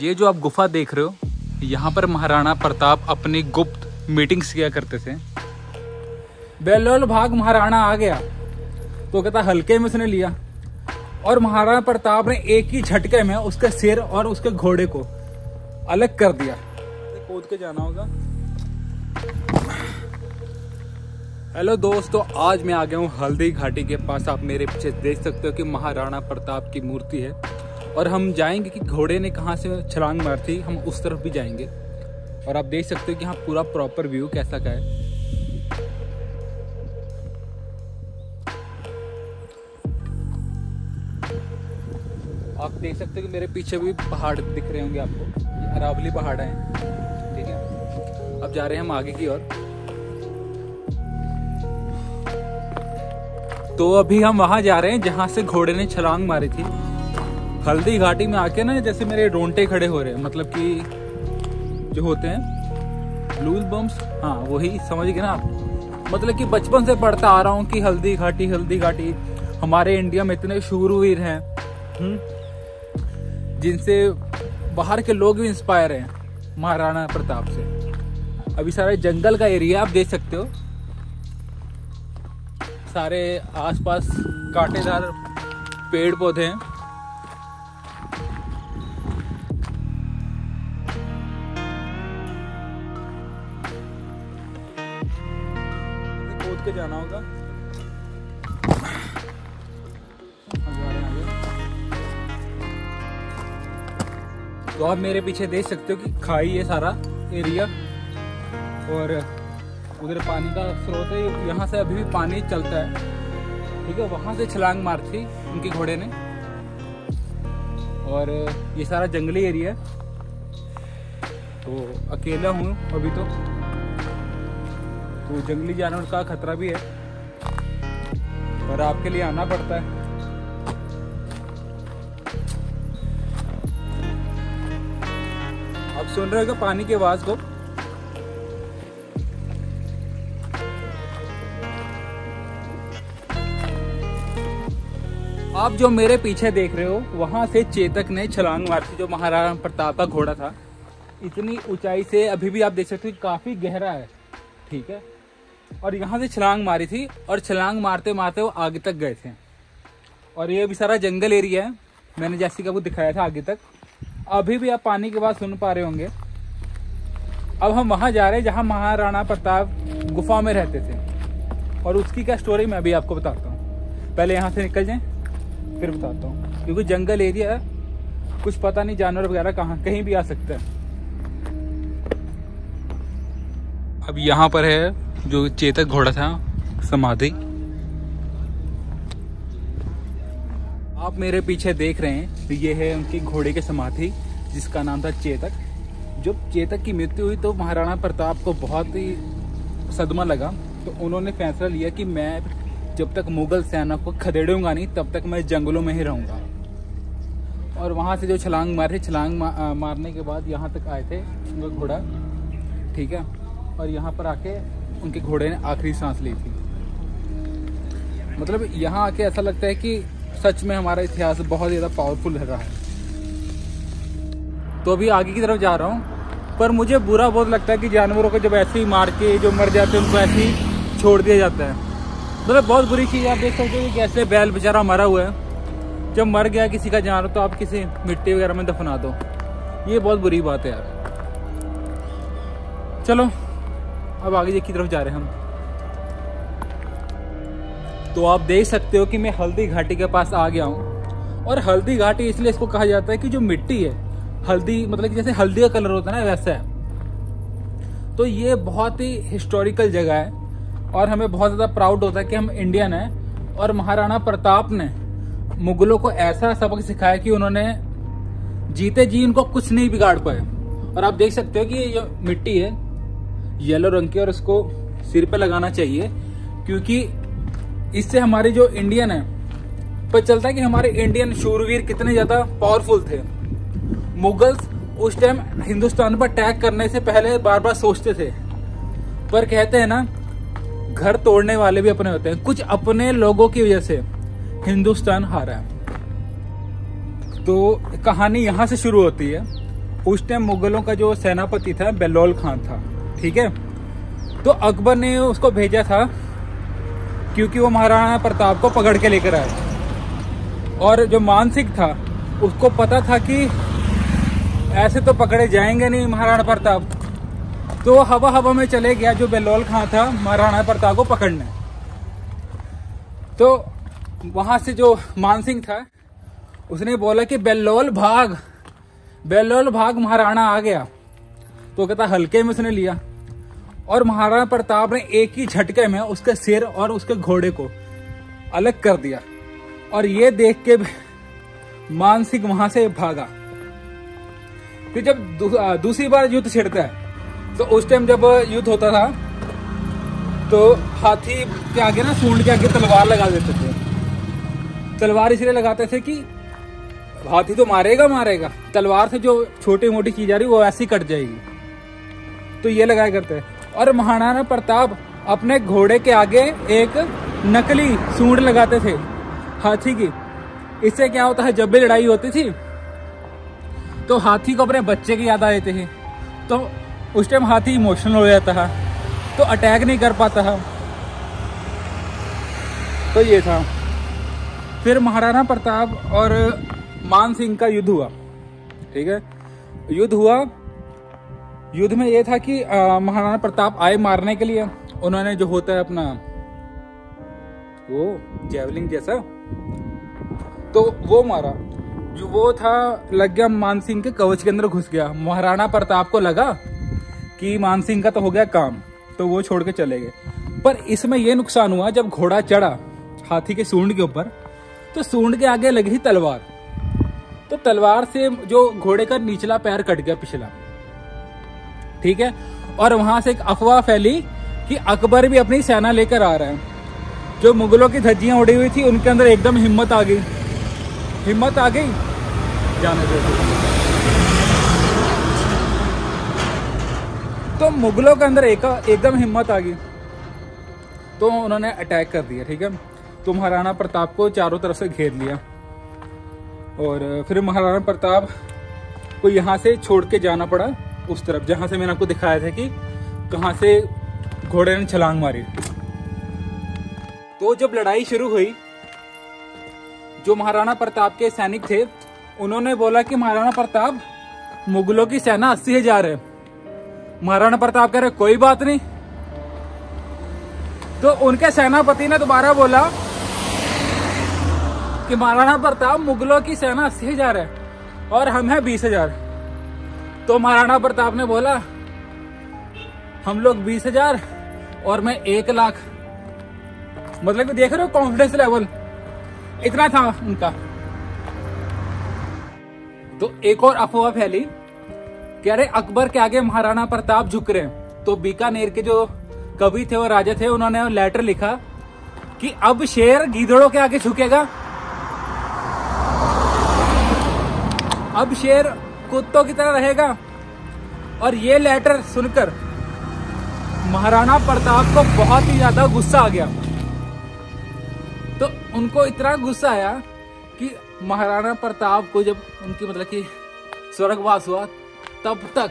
ये जो आप गुफा देख रहे हो, यहाँ पर महाराणा प्रताप अपनी गुप्त मीटिंग्स किया करते थे। बेलोल भाग महाराणा आ गया। तो कहता, हल्के में उसने लिया। और महाराणा प्रताप ने एक ही झटके में उसके सिर और उसके घोड़े को अलग कर दिया। कूद के जाना होगा। हेलो दोस्तों, आज मैं आ गया हूँ हल्दी घाटी के पास। आप मेरे पीछे देख सकते हो कि महाराणा प्रताप की मूर्ति है। और हम जाएँगे कि घोड़े ने कहाँ से छलांग मार थी, हम उस तरफ़ भी जाएँगे। और आप देख सकते हो कि यहाँ पूरा प्रॉपर व्यू कैसा का है। आप देख सकते हो कि मेरे पीछे भी पहाड़ दिख रहे होंगे आपको, ये अरावली पहाड़ है, ठीक है। अब जा रहे हैं हम आगे की ओर। तो अभी हम वहाँ जा रहे हैं जहाँ से घोड़े ने छलांग मारी थी। हल्दी घाटी में आके ना जैसे मेरे रोंटे खड़े हो रहे हैं मतलब कि जो होते हैं ब्लूज बम्स हाँ वही समझ गए ना आप। मतलब कि बचपन से पढ़ता आ रहा हूँ कि हल्दी घाटी हल्दी घाटी। हमारे इंडिया में इतने शूरवीर हैं हम्म, जिनसे बाहर के लोग भी इंस्पायर हैं महाराणा प्रताप से। अभी सारे जंगल का एरिया आप देख सकते हो। सारे आसपास कांटेदार पेड़ पौधे हैं। जाना होगा। तो आप मेरे पीछे देख सकते हो कि खाई है सारा एरिया। और उधर पानी का स्रोत है, यहाँ से अभी भी पानी चलता है। ठीक है, वहाँ से छलांग मार थी उनके घोड़े ने। और ये सारा जंगली एरिया है। तो अकेला हूँ अभी तो। तो जंगली जानवर का खतरा भी है और आपके लिए आना पड़ता है। आप सुन रहे हो पानी की आवाज़ को आप जो मेरे पीछे देख रहे हो, वहाँ से चेतक ने छलांग मारी जो महाराणा प्रताप का घोड़ा था। इतनी ऊंचाई से अभी भी आप देख सकते हो काफ़ी गहरा है, ठीक है? और यहाँ से छलांग मारी थी और छलांग मारते मारते वो आगे तक गए थे। और ये भी सारा जंगल एरिया है। मैंने जैसे का वो दिखाया था आगे तक। अभी भी आप पानी की बात सुन पा रहे होंगे। अब हम वहाँ जा रहे हैं जहाँ महाराणा प्रताप गुफा में रहते थे। और उसकी क्या स्टोरी मैं अभी आपको बताता हूँ। पहले यहाँ से निकल जाएँ, फिर बताता हूँ। क्योंकि जंगल एरिया है, कुछ पता नहीं जानवर वगैरह कहाँ, कहीं भी आ सकता है। अब यहाँ पर है जो चेतक घोड़ा था समाधि। आप मेरे पीछे देख रहे हैं तो ये है उनकी घोड़े की समाधि जिसका नाम था चेतक। जब चेतक की मृत्यु हुई तो महाराणा प्रताप को बहुत ही सदमा लगा। तो उन्होंने फैसला लिया कि मैं जब तक मुगल सेना को खदेड़ूँगा नहीं तब तक मैं जंगलों में ही रहूँगा। और वहाँ से जो छलांग मारे छलांग मा, मारने के बाद यहाँ तक आए थे घोड़ा। ठीक है? और यहाँ पर आके उनके घोड़े ने आखिरी सांस ली थी। मतलब यहाँ आके ऐसा लगता है कि सच में हमारा इतिहास बहुत ज़्यादा पावरफुल रहा है। तो अभी आगे की तरफ़ जा रहा हूँ, पर मुझे बुरा बहुत लगता है कि जानवरों को जब ऐसे ही मार के जो मर जाते हैं, उनको ऐसे ही छोड़ दिया जाता है। मतलब बहुत बुरी चीज़ आप देख सकते हो कि कैसे बैल बेचारा मरा हुआ है। जब मर गया किसी का जानवर तो आप किसी मिट्टी वगैरह में दफना दो। ये बहुत बुरी बात है यार। चलो अब आगे की तरफ़ जा रहे हैं हम। तो आप देख सकते हो कि मैं हल्दी घाटी के पास आ गया हूँ। और हल्दी घाटी इसलिए इसको कहा जाता है कि जो मिट्टी है, हल्दी मतलब कि जैसे हल्दी का कलर होता है ना, वैसा है। तो ये बहुत ही हिस्टोरिकल जगह है और हमें बहुत ज़्यादा प्राउड होता है कि हम इंडियन हैं और महाराणा प्रताप ने मुगलों को ऐसा सबक सिखाया कि उन्होंने जीते जी उनको कुछ नहीं बिगाड़ पाए। और आप देख सकते हो कि ये जो मिट्टी है येलो रंग की और इसको सिर पे लगाना चाहिए, क्योंकि इससे हमारे जो इंडियन है पता चलता है कि हमारे इंडियन शूरवीर कितने ज़्यादा पावरफुल थे। मुगल्स उस टाइम हिंदुस्तान पर अटैक करने से पहले बार बार सोचते थे, पर कहते हैं ना, घर तोड़ने वाले भी अपने होते हैं। कुछ अपने लोगों की वजह से हिंदुस्तान हारा है। तो कहानी यहाँ से शुरू होती है। उस टाइम मुगलों का जो सेनापति था, बेलोल खान था। ठीक है? तो अकबर ने उसको भेजा था क्योंकि वो महाराणा प्रताप को पकड़ के लेकर आए और जो मानसिक था, उसको पता था कि ऐसे तो पकड़े जाएँगे नहीं महाराणा प्रताप। तो हवा हवा में चले गया जो बेलोल खां था महाराणा प्रताप को पकड़ने। तो वहाँ से जो मानसिंह था, उसने बोला कि बेलोल भाग बेलोल भाग महाराणा आ गया। तो कहता, हल्के में उसने लिया। और महाराणा प्रताप ने एक ही झटके में उसके सिर और उसके घोड़े को अलग कर दिया और ये देख के मानसिक वहाँ से भागा। फिर जब दूसरी बार युद्ध छिड़ता है तो उस टाइम जब युद्ध होता था तो हाथी के आगे ना सूंड के आगे तलवार लगा देते थे। तलवार इसलिए लगाते थे कि हाथी तो मारेगा मारेगा। तलवार से जो छोटी मोटी चीज़ आ रही, वो ऐसी कट जाएगी। तो ये लगाया करते हैं। और महाराणा प्रताप अपने घोड़े के आगे एक नकली सूंड लगाते थे, हाथी की। इससे क्या होता है, जब भी लड़ाई होती थी तो हाथी को अपने बच्चे की याद आ जाती थी। तो उस टाइम हाथी इमोशनल हो जाता है तो अटैक नहीं कर पाता है तो ये था। फिर महाराणा प्रताप और मान सिंह का युद्ध हुआ, ठीक है? युद्ध हुआ युद्ध में यह था कि महाराणा प्रताप आए मारने के लिए। उन्होंने जो होता है अपना, वो जेवलिंग जैसा तो वो मारा। जो वो था, लग गया मानसिंह के कवच के अंदर घुस गया। महाराणा प्रताप को लगा कि मानसिंह का तो हो गया काम तो वो छोड़ के चले गए। पर इसमें यह नुकसान हुआ, जब घोड़ा चढ़ा हाथी के सूंड के ऊपर तो सूंड के आगे लगी तलवार। तो तलवार से जो घोड़े का निचला पैर कट गया पिछला। ठीक है? और वहाँ से एक अफवाह फैली कि अकबर भी अपनी सेना लेकर आ रहा है। जो मुगलों की धज्जियाँ उड़ी हुई थी, उनके अंदर एकदम हिम्मत आ गई। हिम्मत आ गई? जाने दो। तो मुगलों के अंदर एक, एकदम हिम्मत आ गई। तो उन्होंने अटैक कर दिया, ठीक है? तो महाराणा प्रताप को चारों तरफ़ से घेर लिया। और फिर महाराणा प्रताप को यहाँ से छोड़ के जाना पड़ा। उस तरफ़, जहाँ से मैंने आपको दिखाया था कि कहाँ से घोड़े ने छलांग मारी तो जब लड़ाई शुरू हुई, जो महाराणा प्रताप के सैनिक थे, उन्होंने बोला कि महाराणा प्रताप, मुगलों की सेना अस्सी हज़ार है। महाराणा प्रताप कह रहे, कोई बात नहीं। तो उनके सेनापति ने दोबारा बोला कि महाराणा प्रताप, मुगलों की सेना अस्सी हज़ार है और हम हैं बीस हज़ार। तो महाराणा प्रताप ने बोला, हम लोग बीस हज़ार और मैं एक लाख. मतलब कि देख रहे हो कॉन्फिडेंस लेवल इतना था उनका। तो एक और अफवाह फैली कि अरे अकबर के आगे महाराणा प्रताप झुक रहे हैं। तो बीकानेर के जो कवि थे और राजा थे, उन्होंने लेटर लिखा कि अब शेर गीदड़ों के आगे झुकेगा। अब शेर कुत्तों की तरह रहेगा। और ये लेटर सुनकर महाराणा प्रताप को बहुत ही ज़्यादा गुस्सा आ गया। तो उनको इतना गुस्सा आया कि महाराणा प्रताप को जब उनकी मतलब कि स्वर्गवास हुआ, तब तक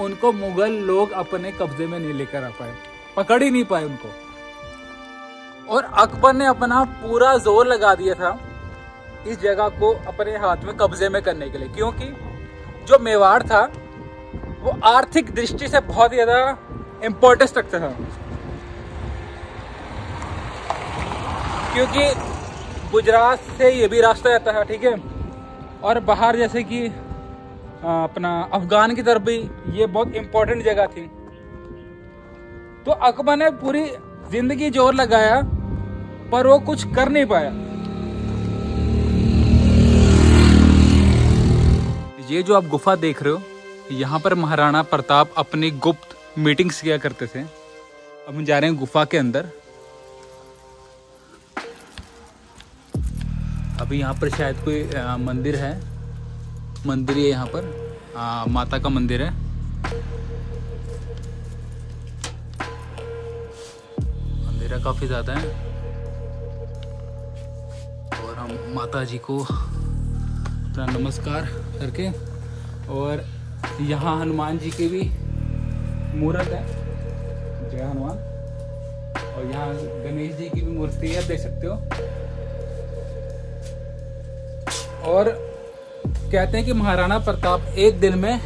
उनको मुगल लोग अपने कब्जे में नहीं लेकर आ पाए, पकड़ ही नहीं पाए उनको। और अकबर ने अपना पूरा ज़ोर लगा दिया था इस जगह को अपने हाथ में कब्जे में करने के लिए। क्योंकि जो मेवाड़ था, वो आर्थिक दृष्टि से बहुत ज़्यादा इंपॉर्टेंस रखता था। क्योंकि गुजरात से ये भी रास्ता रहता है, ठीक है? और बाहर जैसे कि अपना अफगान की तरफ़ भी ये बहुत इंपॉर्टेंट जगह थी। तो अकबर ने पूरी ज़िंदगी ज़ोर लगाया, पर वो कुछ कर नहीं पाया। ये जो आप गुफा देख रहे हो यहाँ पर महाराणा प्रताप अपनी गुप्त मीटिंग्स किया करते थे। अब हम जा रहे हैं गुफा के अंदर। अभी यहाँ पर शायद कोई मंदिर है। मंदिर है यहाँ पर। आ, माता का मंदिर है। अंधेरा काफ़ी ज़्यादा है। और हम माता जी को अपना नमस्कार करके। और यहाँ हनुमान जी की भी मूर्त है। जय हनुमान। और यहाँ गणेश जी की भी मूर्ति है देख सकते हो। और कहते हैं कि महाराणा प्रताप एक दिन में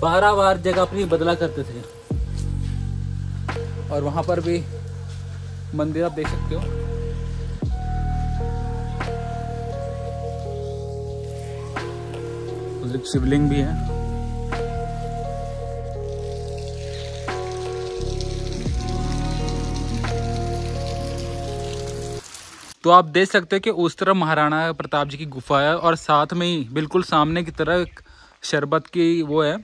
बारह बार जगह अपनी बदला करते थे। और वहाँ पर भी मंदिर आप देख सकते हो। एक शिवलिंग भी है। तो आप देख सकते हैं कि उस तरफ़ महाराणा प्रताप जी की गुफा है और साथ में ही बिल्कुल सामने की तरफ़ शरबत की वो है।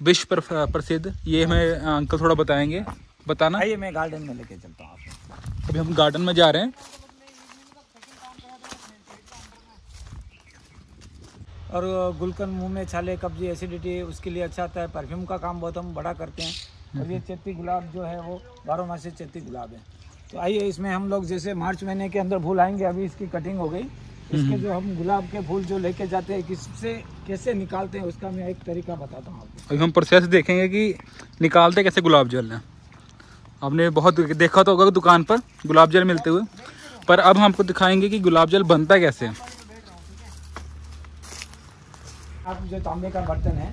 विश्व प्रसिद्ध। ये हमें अंकल थोड़ा बताएँगे। बताना। आइए मैं गार्डन में लेके चलता हूँ। अभी हम गार्डन में जा रहे हैं। और गुलकंद मुँह में छाले कब्जी एसिडिटी उसके लिए अच्छा आता है। परफ्यूम का काम बहुत हम बड़ा करते हैं। और ये चेती गुलाब जो है वो बारह मासी चेती गुलाब है। तो आइए इसमें हम लोग जैसे मार्च महीने के अंदर फूल आएँगे अभी इसकी कटिंग हो गई। इसके जो हम गुलाब के फूल जो लेके जाते हैं किससे कैसे निकालते हैं उसका मैं एक तरीका बताता हूँ आपको। अभी हम प्रोसेस देखेंगे कि निकालते कैसे गुलाब जल है। आपने बहुत देखा तो होगा दुकान पर गुलाब जल मिलते हुए। पर अब हम आपको दिखाएँगे कि गुलाब जल बनता कैसे है। आप जो तांबे का बर्तन है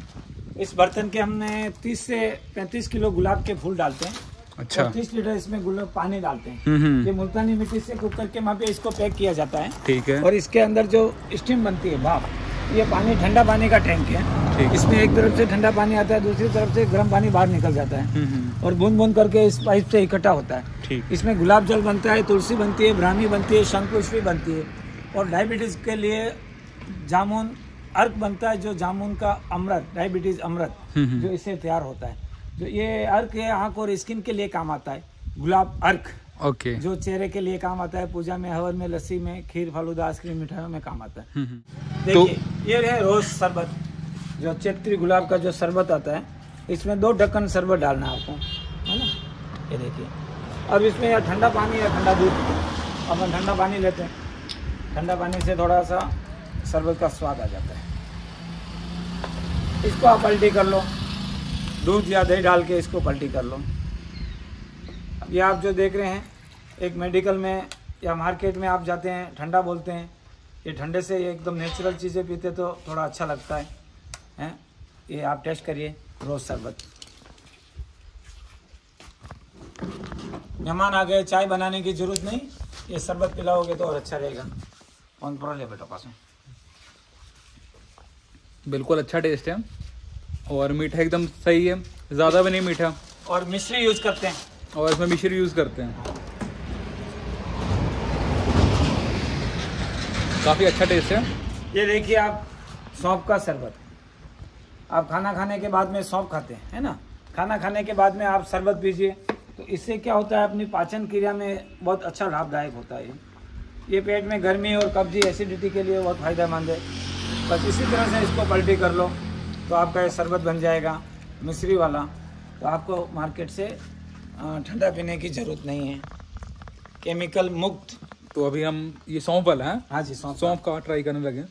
इस बर्तन के हमने 30 से 35 किलो गुलाब के फूल डालते हैं। अच्छा। तीस लीटर इसमें गुलाब पानी डालते हैं। हम्म हम्म। ये मुल्तानी मिट्टी से कुक करके वहाँ पे इसको पैक किया जाता है। ठीक है। और इसके अंदर जो स्टीम बनती है भाप ये पानी ठंडा पानी का टैंक है। इसमें एक तरफ़ से ठंडा पानी आता है दूसरी तरफ़ से गर्म पानी बाहर निकल जाता है। हम्म और बूंद बूंद करके इस पाइप से इकट्ठा होता है। इसमें गुलाब जल बनता है तुलसी बनती है ब्राह्मी बनती है शंकुष्मी बनती है। और डायबिटीज़ के लिए जामुन अर्क बनता है जो जामुन का अमृत डायबिटीज़ अमृत हम्म हम्म। जो इससे तैयार होता है। जो ये अर्क है आँख और स्किन के लिए काम आता है। गुलाब अर्क ओके जो चेहरे के लिए काम आता है पूजा में हवन में लस्सी में खीर फालूदा आइसक्रीम मिठाइयों में काम आता है। हम्म देखिए ये है रोज शरबत जो चैत्री गुलाब का जो शरबत आता है इसमें दो ढक्कन शरबत डालना है आपको है ना? ये देखिए। अब इसमें या ठंडा पानी या ठंडा दूध। अपन ठंडा पानी लेते हैं। ठंडा पानी से थोड़ा सा शरबत का स्वाद आ जाता है। इसको आप पलटी कर लो। दूध या दही डाल के इसको पलटी कर लो। ये आप जो देख रहे हैं, एक मेडिकल में या मार्केट में आप जाते हैं, ठंडा बोलते हैं, ये ठंडे से एकदम नेचुरल चीज़ें पीते तो थोड़ा अच्छा लगता है, हैं? ये आप टेस्ट करिए, रोज़ शरबत। मेहमान आ गए, चाय बनाने की ज़रूरत नहीं, ये शरबत पिलाओगे तो और अच्छा रहेगा। कौन ले बेटा पास में? बिल्कुल अच्छा टेस्ट है। और मीठा एकदम सही है। ज़्यादा भी नहीं मीठा। और मिश्री यूज़ करते हैं। और इसमें मिश्री यूज़ करते हैं। काफ़ी अच्छा टेस्ट है। ये देखिए आप सौंफ का शरबत। आप खाना खाने के बाद में सौंफ खाते हैं है ना? खाना खाने के बाद में आप शरबत पीजिए। तो इससे क्या होता है अपनी पाचन क्रिया में बहुत अच्छा लाभदायक होता है। ये। ये पेट में गर्मी और कब्जी एसिडिटी के लिए बहुत फ़ायदेमंद है। बस इसी तरह से इसको पलटी कर लो तो आपका ये शरबत बन जाएगा मिश्री वाला। तो आपको मार्केट से ठंडा पीने की ज़रूरत नहीं है। केमिकल मुक्त। तो अभी हम ये सौंफ वाला है? हाँ जी सौंफ सौंफ का ट्राई करने लगे।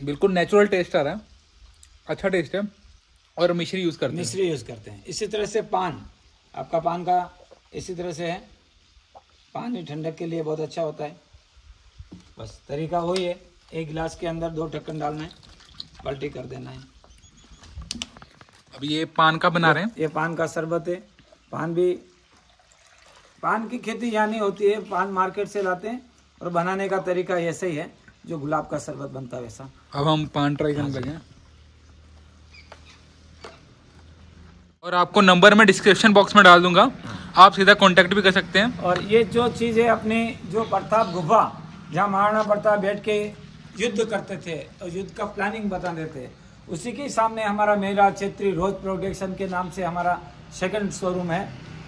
बिल्कुल नेचुरल टेस्ट आ रहा है। अच्छा टेस्ट है। और मिश्री यूज़ करते हैं। मिश्री यूज़ करते हैं। इसी तरह से पान। आपका पान का इसी तरह से है। पान ठंडक के लिए बहुत अच्छा होता है। बस तरीका वही है। एक गिलास के अंदर दो ढक्कन डालना है पलटी कर देना है। अब ये पान का बना रहे हैं? ये पान का शरबत है। पान भी पान की खेती यहाँ नहीं होती है पान मार्केट से लाते हैं और बनाने का तरीका ऐसे ही है जो गुलाब का शरबत बनता है वैसा। अब हम पान ट्राई करने लगे और आपको नंबर में डिस्क्रिप्शन बॉक्स में डाल दूँगा। आप सीधा कांटेक्ट भी कर सकते हैं। और ये जो चीज़ है अपनी जो प्रताप गुफा जहाँ महाराणा प्रताप बैठ के युद्ध करते थे और युद्ध का प्लानिंग बताते थे उसी के सामने हमारा मेरा क्षेत्रीय रोज प्रोडक्शन के नाम से हमारा सेकंड शोरूम है।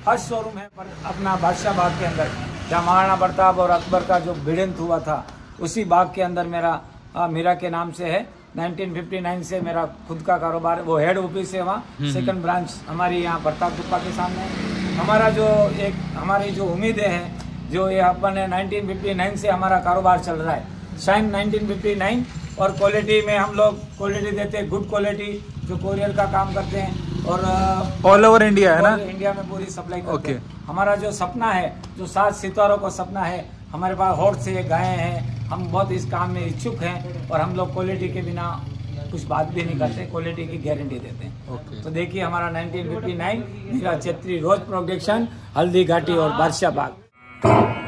फ़र्स्ट शोरूम है पर अपना बादशाह बाग के अंदर जहाँ महाराणा प्रताप और अकबर का जो भिड़ंत हुआ था उसी बाग के अंदर मेरा अ, मीरा के नाम से है। 1959 से मेरा खुद का कारोबार वो हेड ऑफ़िस है वहाँ। सेकंड ब्रांच हमारी यहाँ प्रताप गुप्पा के सामने हमारा जो एक हमारी जो उम्मीदें हैं जो ये अपन ने 1959 से हमारा कारोबार चल रहा है। शाइन 1959 और क्वालिटी में हम लोग क्वालिटी देते हैं गुड क्वालिटी जो कोरियर का काम करते हैं और ऑल ओवर इंडिया है ना? इंडिया में पूरी सप्लाई करते ओके। हैं। हमारा जो सपना है जो सात सितारों का सपना है हमारे पास होट से गाय हैं हम बहुत इस काम में इच्छुक हैं और हम लोग क्वालिटी के बिना कुछ बात भी नहीं करते क्वालिटी की गारंटी देते हैं। ओके तो देखिए हमारा 1959 मेरा क्षेत्रीय रोज प्रोडक्शन हल्दी घाटी और बादशाह बाग। Thank you.